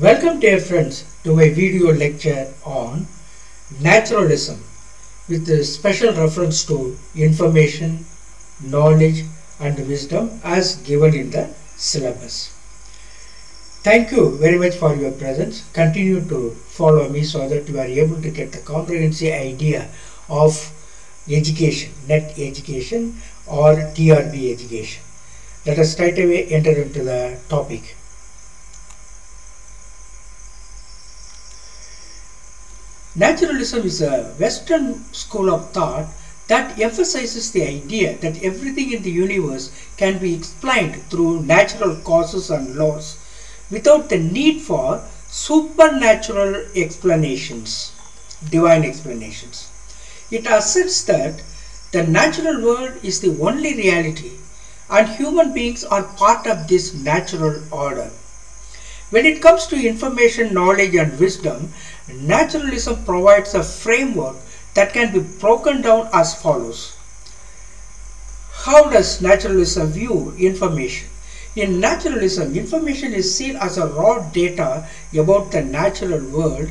Welcome dear friends to my video lecture on naturalism with a special reference to information, knowledge and wisdom as given in the syllabus. Thank you very much for your presence. Continue to follow me so that you are able to get the comprehensive idea of education, net education or TRB education. Let us straight away enter into the topic. Naturalism is a Western school of thought that emphasizes the idea that everything in the universe can be explained through natural causes and laws without the need for supernatural explanations, divine explanations. It asserts that the natural world is the only reality and human beings are part of this natural order. When it comes to information, knowledge and wisdom, naturalism provides a framework that can be broken down as follows. How does naturalism view information? In naturalism, information is seen as a raw data about the natural world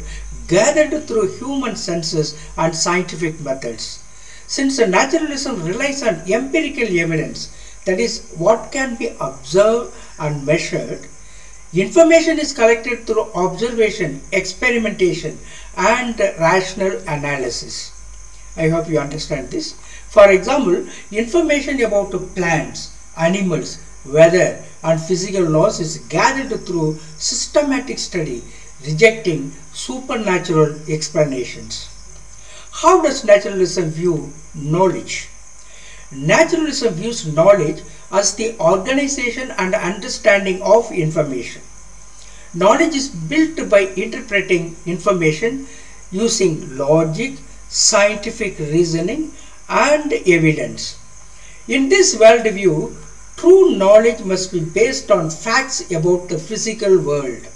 gathered through human senses and scientific methods. Since the naturalism relies on empirical evidence, that is, what can be observed and measured, information is collected through observation, experimentation, and rational analysis. I hope you understand this. For example, information about plants, animals, weather, and physical laws is gathered through systematic study, rejecting supernatural explanations. How does naturalism view knowledge? Naturalism views knowledge as the organization and understanding of information. Knowledge is built by interpreting information using logic, scientific reasoning, and evidence. In this worldview, true knowledge must be based on facts about the physical world.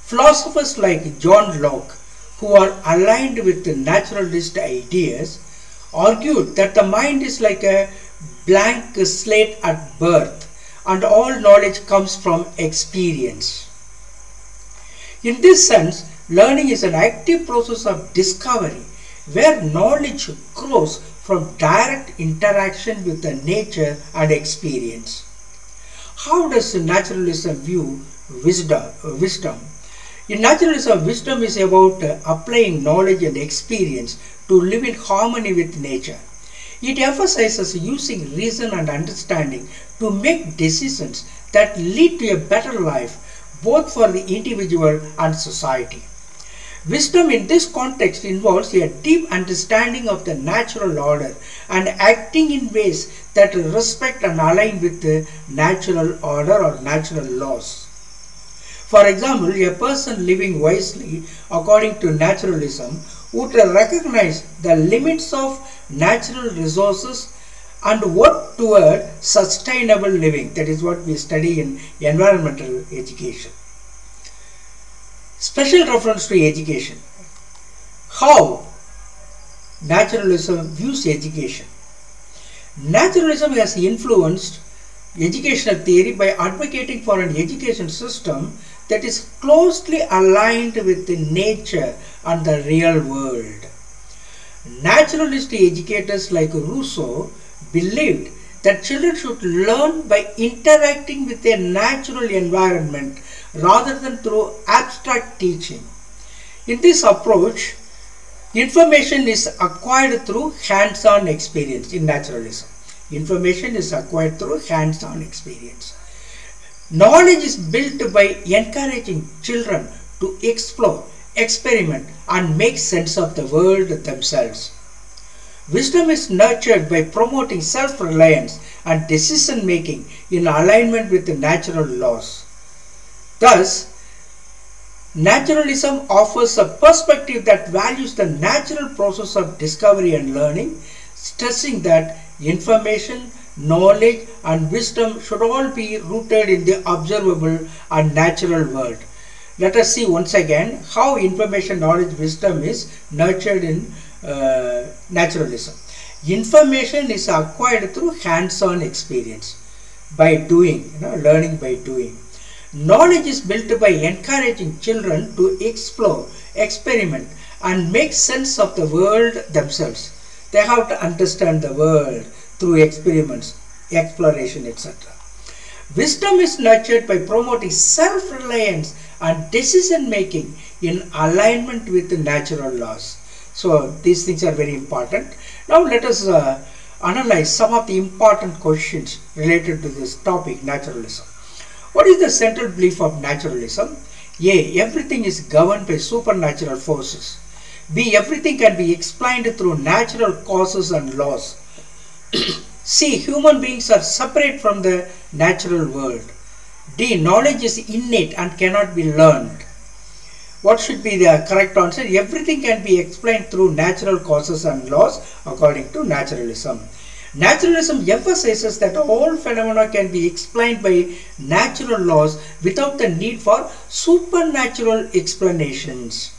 Philosophers like John Locke, who are aligned with the naturalist ideas, argued that the mind is like a blank slate at birth and all knowledge comes from experience. In this sense, learning is an active process of discovery where knowledge grows from direct interaction with the nature and experience. How does naturalism view wisdom? wisdom? In naturalism, wisdom is about applying knowledge and experience to live in harmony with nature. It emphasizes using reason and understanding to make decisions that lead to a better life both for the individual and society. Wisdom in this context involves a deep understanding of the natural order and acting in ways that respect and align with the natural order or natural laws. For example, a person living wisely according to naturalism would recognize the limits of natural resources and work toward sustainable living. That is what we study in environmental education. Special reference to education. How naturalism views education. Naturalism has influenced educational theory by advocating for an education system that is closely aligned with the nature and the real world. Naturalist educators like Rousseau believed that children should learn by interacting with their natural environment rather than through abstract teaching. In this approach, information is acquired through hands-on experience in naturalism. Information is acquired through hands-on experience. Knowledge is built by encouraging children to explore, experiment and make sense of the world themselves. Wisdom is nurtured by promoting self-reliance and decision-making in alignment with the natural laws. Thus, naturalism offers a perspective that values the natural process of discovery and learning, stressing that information, knowledge and wisdom should all be rooted in the observable and natural world. Let us see once again how information, knowledge, wisdom is nurtured in uh, naturalism. Information is acquired through hands-on experience by doing, you know, learning by doing. Knowledge is built by encouraging children to explore, experiment, and make sense of the world themselves. They have to understand the world through experiments, exploration, etc. Wisdom is nurtured by promoting self reliance and decision making in alignment with the natural laws. So, these things are very important. Now, let us uh, analyze some of the important questions related to this topic naturalism. What is the central belief of naturalism? A. Everything is governed by supernatural forces. B. Everything can be explained through natural causes and laws. C. Human beings are separate from the natural world. D. Knowledge is innate and cannot be learned. What should be the correct answer? Everything can be explained through natural causes and laws according to naturalism. Naturalism emphasizes that all phenomena can be explained by natural laws without the need for supernatural explanations.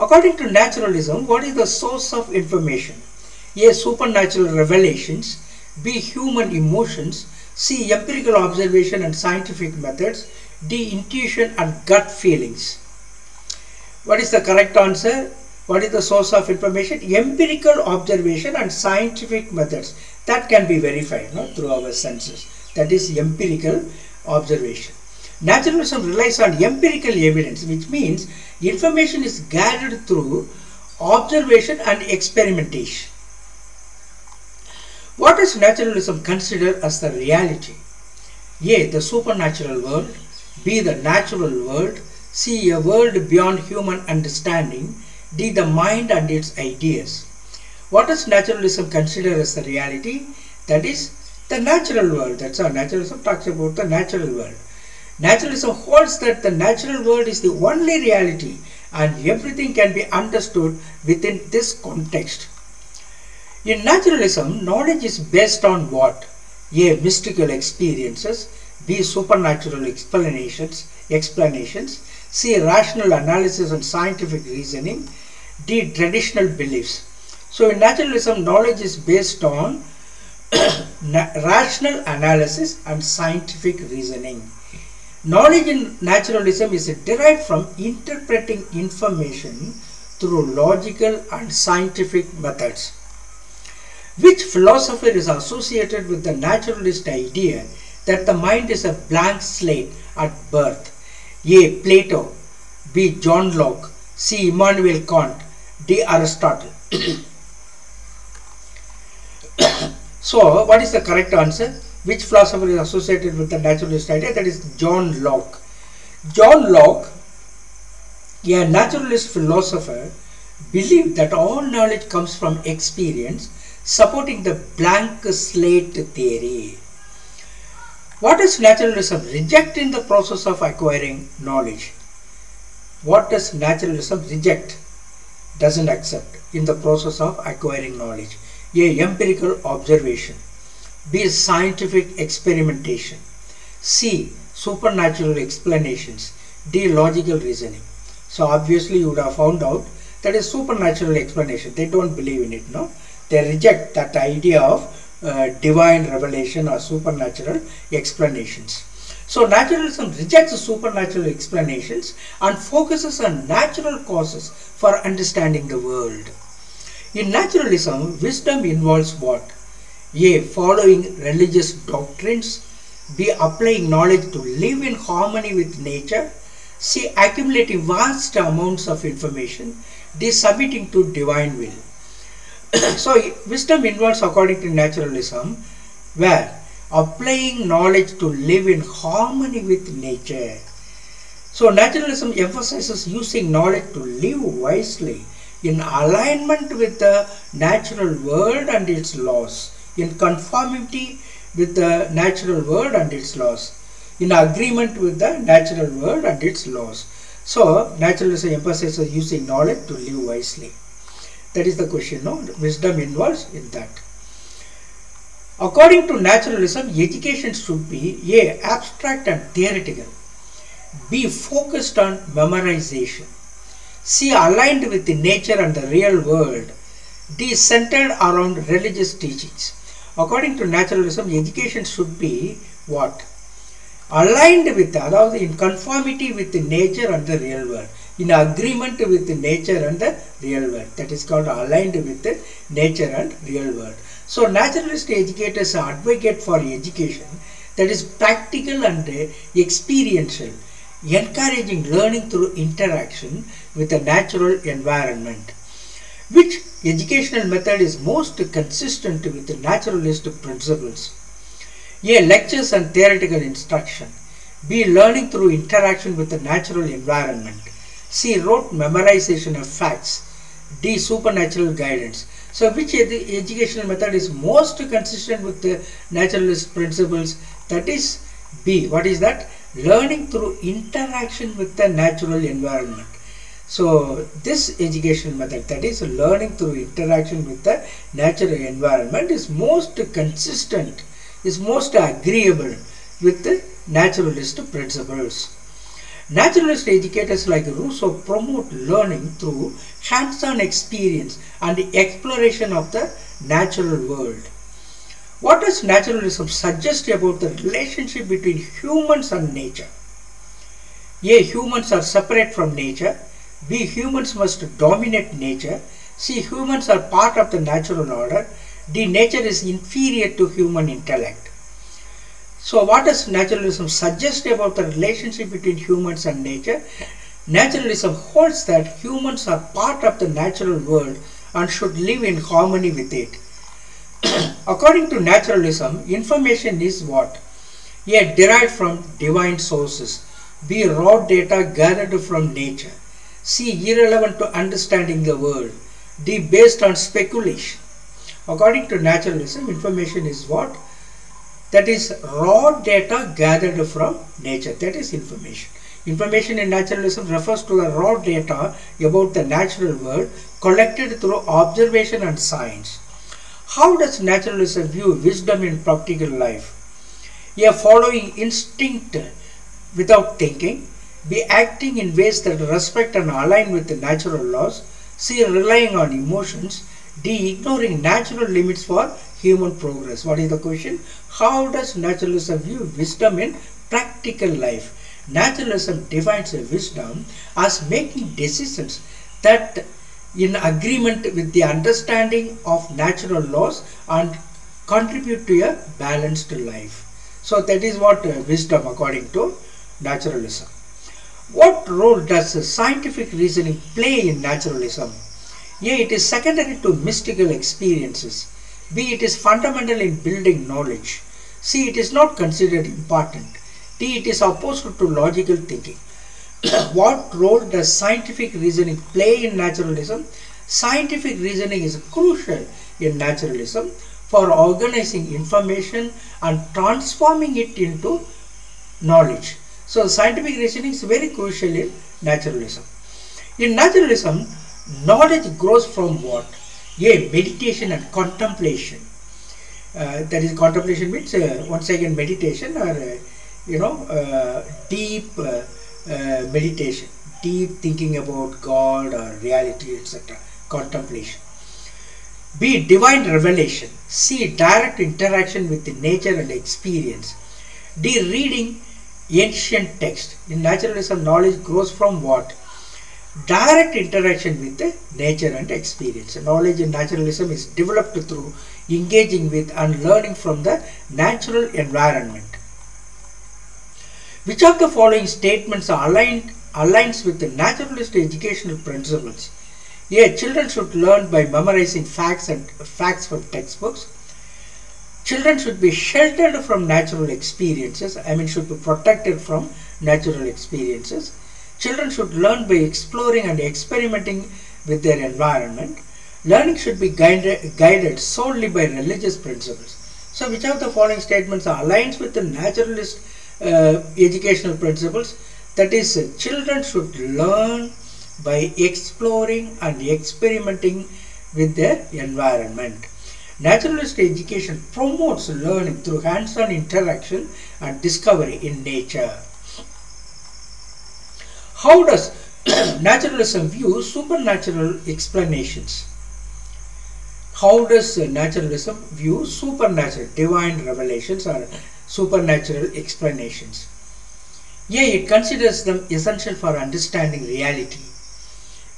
According to naturalism, what is the source of information? A. Supernatural revelations. B. Human emotions. C. Empirical observation and scientific methods. D. Intuition and gut feelings. What is the correct answer? What is the source of information? Empirical observation and scientific methods that can be verified no, through our senses. That is empirical observation. Naturalism relies on empirical evidence, which means information is gathered through observation and experimentation. What does naturalism consider as the reality? A. The supernatural world. B. The natural world. C. A world beyond human understanding. D. The mind and its ideas. What does naturalism consider as the reality? That is the natural world. That's how naturalism talks about the natural world. Naturalism holds that the natural world is the only reality and everything can be understood within this context. In naturalism, knowledge is based on what? A. Mystical experiences. B. Supernatural explanations. Explanations. C. Rational analysis and scientific reasoning. D. Traditional beliefs. So in naturalism, knowledge is based on rational analysis and scientific reasoning. Knowledge in naturalism is derived from interpreting information through logical and scientific methods. Which philosopher is associated with the naturalist idea that the mind is a blank slate at birth? A. Plato, B. John Locke, C. Immanuel Kant, D. Aristotle. so, what is the correct answer? Which philosopher is associated with the naturalist idea? That is John Locke. John Locke, a naturalist philosopher, believed that all knowledge comes from experience, supporting the blank slate theory. What does naturalism reject in the process of acquiring knowledge? What does naturalism reject? Doesn't accept in the process of acquiring knowledge. A. Empirical observation. B. Scientific experimentation. C. Supernatural explanations. D. Logical reasoning. So obviously you would have found out that is supernatural explanation. They don't believe in it, no? They reject that idea of uh, divine revelation or supernatural explanations. So naturalism rejects supernatural explanations and focuses on natural causes for understanding the world. In naturalism, wisdom involves what? A. Following religious doctrines. B. Applying knowledge to live in harmony with nature. C. Accumulating vast amounts of information. D. Submitting to divine will. so, wisdom involves, according to naturalism, where applying knowledge to live in harmony with nature. So, naturalism emphasizes using knowledge to live wisely in alignment with the natural world and its laws, in conformity with the natural world and its laws, in agreement with the natural world and its laws. So, naturalism emphasizes using knowledge to live wisely. That is the question, no? Wisdom involves in that. According to naturalism, education should be A. Abstract and theoretical. B. Focused on memorization. C. Aligned with the nature and the real world. D. Centered around religious teachings. According to naturalism, education should be what? aligned with அதாவது in conformity with the nature and the real world in agreement with nature and the real world that is called aligned with nature and real world so naturalist educators advocate for education that is practical and experiential encouraging learning through interaction with the natural environment which educational method is most consistent with the naturalist principles a. Lectures and theoretical instruction. B. Learning through interaction with the natural environment. C. Rote memorization of facts. D. Supernatural guidance. So, which edu- educational method is most consistent with the naturalist principles? That is B. What is that? Learning through interaction with the natural environment. So, this educational method, that is learning through interaction with the natural environment, is most consistent is most agreeable with the naturalist principles. Naturalist educators like Rousseau promote learning through hands-on experience and the exploration of the natural world. What does naturalism suggest about the relationship between humans and nature? A. Humans are separate from nature. B. Humans must dominate nature. C. Humans are part of the natural order. D. Nature is inferior to human intellect. So, what does naturalism suggest about the relationship between humans and nature? Naturalism holds that humans are part of the natural world and should live in harmony with it. According to naturalism, information is what? A. Derived from divine sources. be Raw data gathered from nature. C. Irrelevant to understanding the world. D. Based on speculation. According to naturalism, information is what? That is raw data gathered from nature. That is information. Information in naturalism refers to the raw data about the natural world collected through observation and science. How does naturalism view wisdom in practical life? A. Following instinct without thinking. be Acting in ways that respect and align with the natural laws. see Relying on emotions. D. Ignoring natural limits for human progress. What is the question? How does naturalism view wisdom in practical life? Naturalism defines wisdom as making decisions that in agreement with the understanding of natural laws and contribute to a balanced life. So that is what uh, wisdom according to naturalism. What role does scientific reasoning play in naturalism? A. It is secondary to mystical experiences. B. It is fundamental in building knowledge. C. It is not considered important. D. It is opposed to logical thinking. what role does scientific reasoning play in naturalism? Scientific reasoning is crucial in naturalism for organizing information and transforming it into knowledge. So, scientific reasoning is very crucial in naturalism. In naturalism, knowledge grows from what? A. Meditation and contemplation. Uh, that is, contemplation means uh, once again meditation or uh, you know uh, deep uh, uh, meditation, deep thinking about God or reality, etc. Contemplation. B. Divine revelation. C. Direct interaction with the nature and experience. D. Reading ancient text. In naturalism, knowledge grows from what? Direct interaction with the nature and experience. Knowledge in naturalism is developed through engaging with and learning from the natural environment. Which of the following statements are aligned aligns with the naturalist educational principles? A. Children should learn by memorizing facts and facts from textbooks. Children should be sheltered from natural experiences. I mean, should be protected from natural experiences. Children should learn by exploring and experimenting with their environment. Learning should be guided, guided solely by religious principles. So, which of the following statements aligns with the naturalist uh, educational principles? That is, uh, children should learn by exploring and experimenting with their environment. Naturalist education promotes learning through hands-on interaction and discovery in nature. How does naturalism view supernatural explanations? How does naturalism view supernatural, divine revelations or supernatural explanations? A. It considers them essential for understanding reality.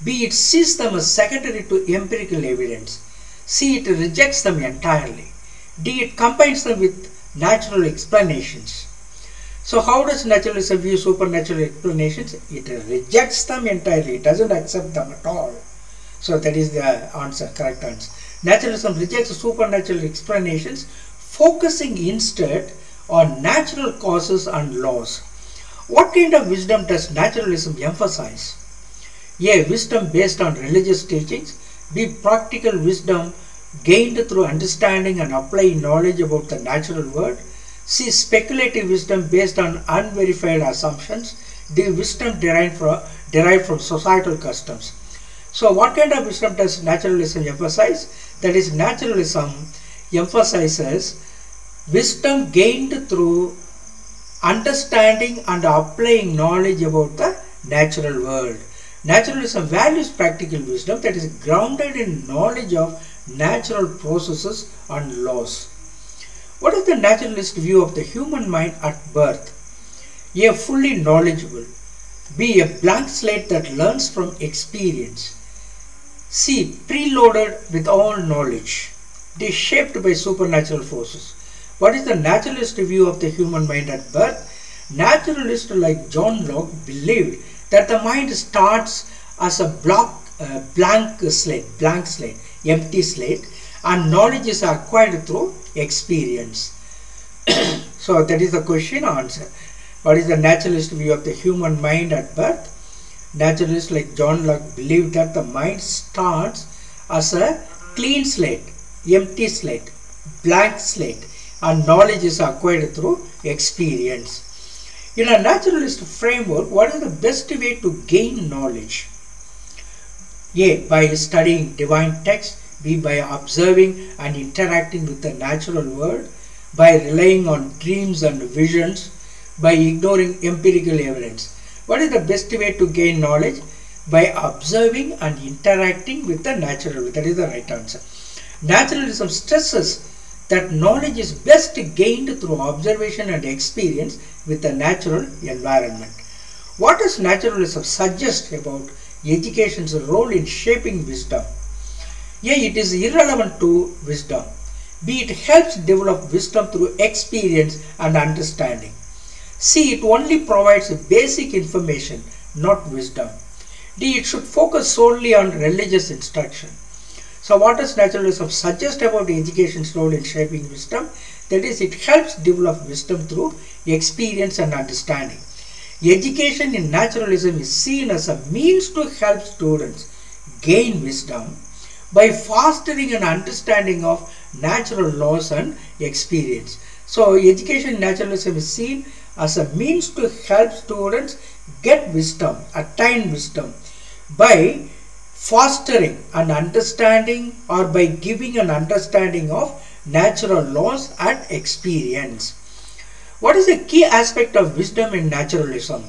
B. It sees them as secondary to empirical evidence. C. It rejects them entirely. D. It combines them with natural explanations. So how does naturalism view supernatural explanations? It rejects them entirely. It doesn't accept them at all. So that is the answer, correct answer. Naturalism rejects supernatural explanations, focusing instead on natural causes and laws. What kind of wisdom does naturalism emphasize? A. Wisdom based on religious teachings. B. Practical wisdom gained through understanding and applying knowledge about the natural world. C. Speculative wisdom based on unverified assumptions. the Wisdom derived from, derived from societal customs. So, what kind of wisdom does naturalism emphasize? That is, naturalism emphasizes wisdom gained through understanding and applying knowledge about the natural world. Naturalism values practical wisdom that is grounded in knowledge of natural processes and laws. What is the naturalist view of the human mind at birth? A. Fully knowledgeable. B. A blank slate that learns from experience. C. Preloaded with all knowledge. D. Shaped by supernatural forces. What is the naturalist view of the human mind at birth? Naturalists like John Locke believed that the mind starts as a block, uh, blank slate, blank slate, empty slate, and knowledge is acquired through experience. so that is the question answer. What is the naturalist view of the human mind at birth? Naturalists like John Locke believe that the mind starts as a clean slate, empty slate, blank slate, and knowledge is acquired through experience. In a naturalist framework, what is the best way to gain knowledge? A. By studying divine texts. B. By observing and interacting with the natural world. By relying on dreams and visions. By ignoring empirical evidence. What is the best way to gain knowledge? By observing and interacting with the natural world. That is the right answer. Naturalism stresses that knowledge is best gained through observation and experience with the natural environment. What does naturalism suggest about education's role in shaping wisdom? A. It is irrelevant to wisdom. B. It helps develop wisdom through experience and understanding. C. It only provides basic information, not wisdom. D. It should focus solely on religious instruction. So what does naturalism suggest about education's role in shaping wisdom? That is, it helps develop wisdom through experience and understanding. Education in naturalism is seen as a means to help students gain wisdom by fostering an understanding of natural laws and experience. So education naturalism is seen as a means to help students get wisdom, attain wisdom by fostering an understanding or by giving an understanding of natural laws and experience. What is the key aspect of wisdom in naturalism?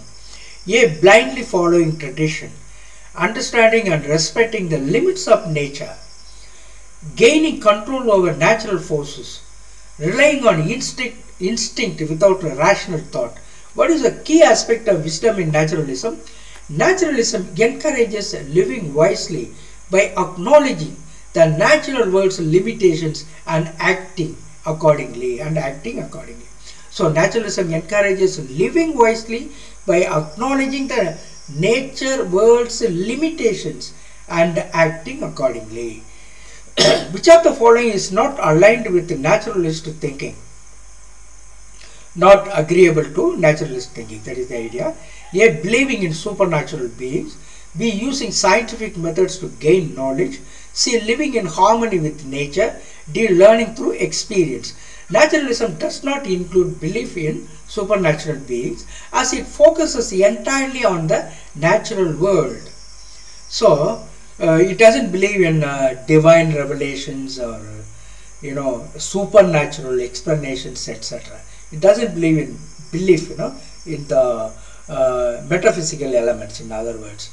A. Blindly following tradition, understanding and respecting the limits of nature, gaining control over natural forces, relying on instinct, instinct without a rational thought. What is a key aspect of wisdom in naturalism? Naturalism encourages living wisely by acknowledging the natural world's limitations and acting accordingly and acting accordingly. So naturalism encourages living wisely by acknowledging the nature world's limitations and acting accordingly. Which of the following is not aligned with naturalist thinking? Not agreeable to naturalist thinking, that is the idea. A. Believing in supernatural beings. B. Using scientific methods to gain knowledge. C. Living in harmony with nature. D. Learning through experience. Naturalism does not include belief in supernatural beings as it focuses entirely on the natural world. So, uh, it doesn't believe in uh, divine revelations or you know supernatural explanations etc. It doesn't believe in belief you know in the uh, metaphysical elements in other words.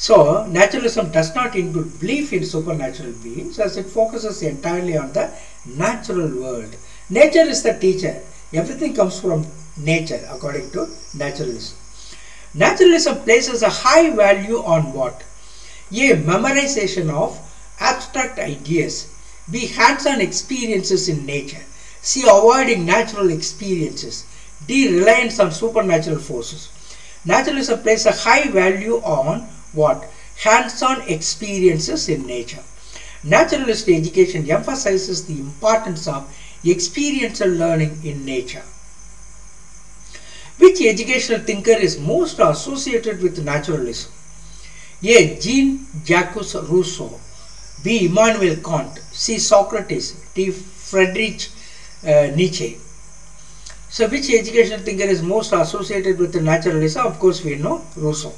So, naturalism does not include belief in supernatural beings as it focuses entirely on the natural world. Nature is the teacher. Everything comes from nature according to naturalism. Naturalism places a high value on what? A. Memorization of abstract ideas. B. Hands-on experiences in nature. C. Avoiding natural experiences. D. Reliance on supernatural forces. Naturalism places a high value on what? Hands-on experiences in nature. Naturalist education emphasizes the importance of experiential learning in nature. Which educational thinker is most associated with naturalism? A. Jean-Jacques Rousseau B. Immanuel Kant C. Socrates D. Friedrich uh, Nietzsche So which educational thinker is most associated with naturalism? Of course we know Rousseau.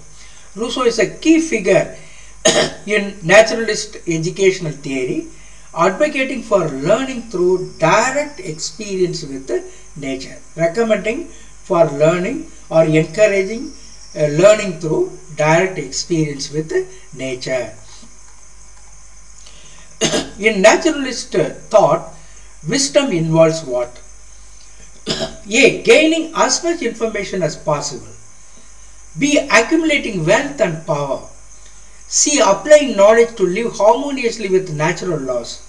Rousseau is a key figure in naturalist educational theory advocating for learning through direct experience with nature recommending for learning or encouraging uh, learning through direct experience with nature. In naturalist thought wisdom involves what? A gaining as much information as possible b accumulating wealth and power C. Applying knowledge to live harmoniously with natural laws.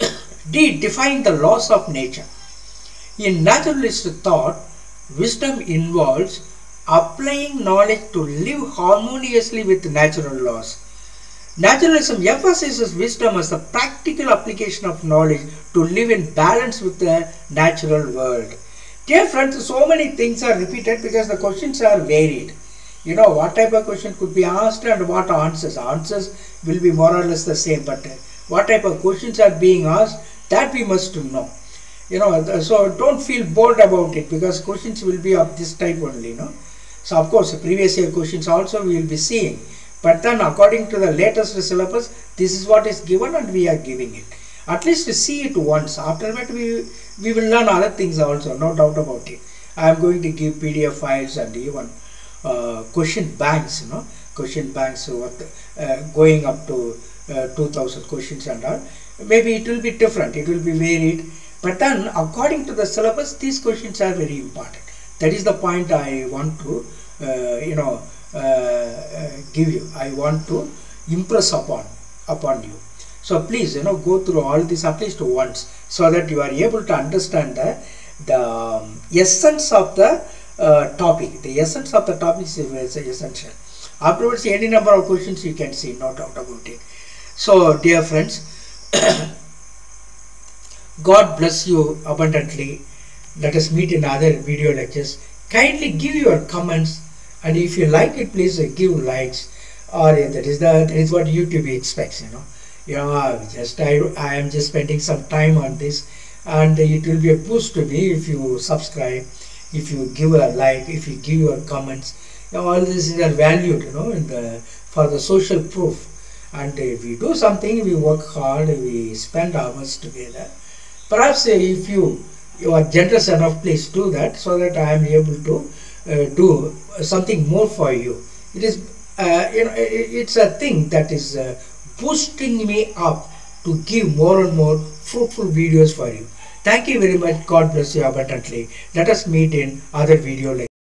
D. Define the laws of nature. In naturalist thought, wisdom involves applying knowledge to live harmoniously with natural laws. Naturalism emphasizes wisdom as the practical application of knowledge to live in balance with the natural world. Dear friends, so many things are repeated because the questions are varied. You know what type of question could be asked and what answers. Answers will be more or less the same but what type of questions are being asked that we must know. You know so don't feel bored about it because questions will be of this type only you know so of course previous year questions also we will be seeing. But then according to the latest syllabus this is what is given and we are giving it. At least see it once. After that we we will learn other things also no doubt about it i am going to give pdf files and even uh, question banks, you know, question banks what, uh, going up to uh, 2000 questions and all. Maybe it will be different, it will be varied. But then according to the syllabus, these questions are very important. That is the point I want to, uh, you know, uh, uh, give you. I want to impress upon upon you. So please, you know, go through all this at least once so that you are able to understand the, the um, essence of the uh, topic. The essence of the topic is essential. Afterwards, any number of questions you can see, no doubt about it. So, dear friends, God bless you abundantly. Let us meet in other video lectures. Kindly give your comments and if you like it, please give likes or that is the that is what YouTube expects, you know. Know, just I, I am just spending some time on this and it will be a boost to me if you subscribe if you give a like, if you give your comments, you know, all this is valued, you know, in the for the social proof. And if we do something, we work hard, we spend hours together. Perhaps if you you are generous enough, please do that so that I am able to uh, do something more for you. It is, uh, you know, it's a thing that is uh, boosting me up to give more and more fruitful videos for you. Thank you very much. God bless you abundantly. Let us meet in other video